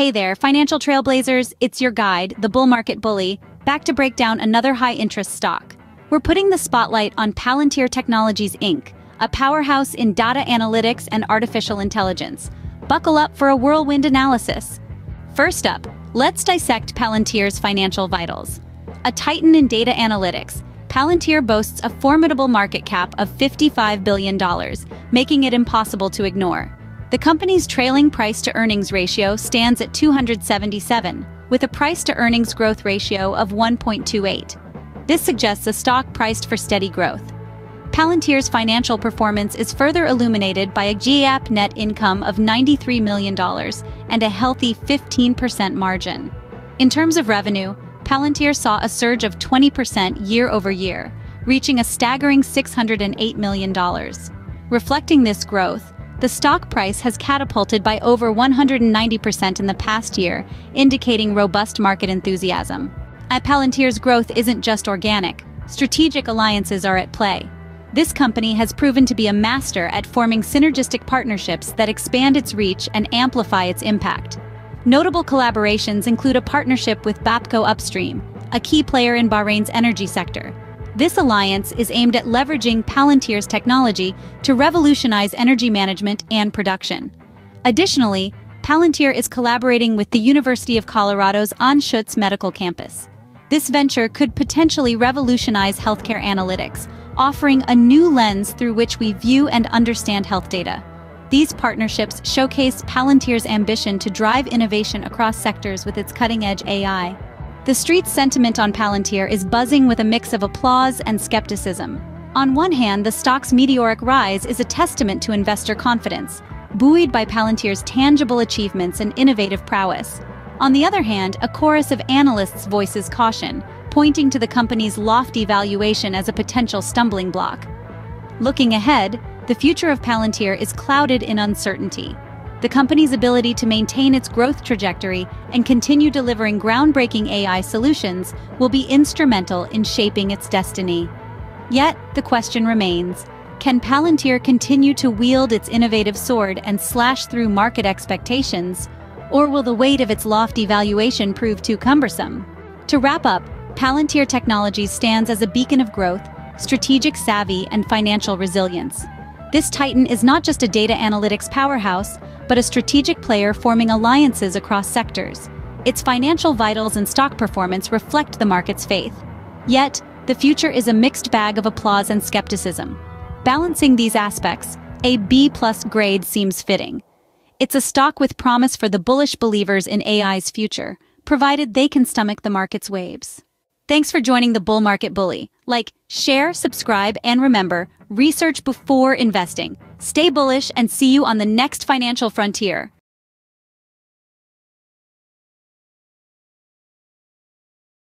Hey there, financial trailblazers, it's your guide, the bull market bully, back to break down another high interest stock. We're putting the spotlight on Palantir Technologies Inc., a powerhouse in data analytics and artificial intelligence. Buckle up for a whirlwind analysis. First up, let's dissect Palantir's financial vitals. A titan in data analytics, Palantir boasts a formidable market cap of $55 billion, making it impossible to ignore. The company's trailing price-to-earnings ratio stands at 277, with a price-to-earnings growth ratio of 1.28. This suggests a stock priced for steady growth. Palantir's financial performance is further illuminated by a GAAP net income of $93 million and a healthy 15% margin. In terms of revenue, Palantir saw a surge of 20% year over year, reaching a staggering $608 million. Reflecting this growth, the stock price has catapulted by over 190% in the past year, indicating robust market enthusiasm. At Palantir's growth isn't just organic, strategic alliances are at play. This company has proven to be a master at forming synergistic partnerships that expand its reach and amplify its impact. Notable collaborations include a partnership with Bapco Upstream, a key player in Bahrain's energy sector, this alliance is aimed at leveraging Palantir's technology to revolutionize energy management and production. Additionally, Palantir is collaborating with the University of Colorado's Anschutz Medical Campus. This venture could potentially revolutionize healthcare analytics, offering a new lens through which we view and understand health data. These partnerships showcase Palantir's ambition to drive innovation across sectors with its cutting-edge AI. The street's sentiment on Palantir is buzzing with a mix of applause and skepticism. On one hand, the stock's meteoric rise is a testament to investor confidence, buoyed by Palantir's tangible achievements and innovative prowess. On the other hand, a chorus of analysts voices caution, pointing to the company's lofty valuation as a potential stumbling block. Looking ahead, the future of Palantir is clouded in uncertainty the company's ability to maintain its growth trajectory and continue delivering groundbreaking AI solutions will be instrumental in shaping its destiny. Yet, the question remains, can Palantir continue to wield its innovative sword and slash through market expectations, or will the weight of its lofty valuation prove too cumbersome? To wrap up, Palantir Technologies stands as a beacon of growth, strategic savvy, and financial resilience. This titan is not just a data analytics powerhouse, but a strategic player forming alliances across sectors. Its financial vitals and stock performance reflect the market's faith. Yet, the future is a mixed bag of applause and skepticism. Balancing these aspects, a B-plus grade seems fitting. It's a stock with promise for the bullish believers in AI's future, provided they can stomach the market's waves. Thanks for joining the Bull Market Bully. Like, share, subscribe, and remember, research before investing. Stay bullish and see you on the next financial frontier.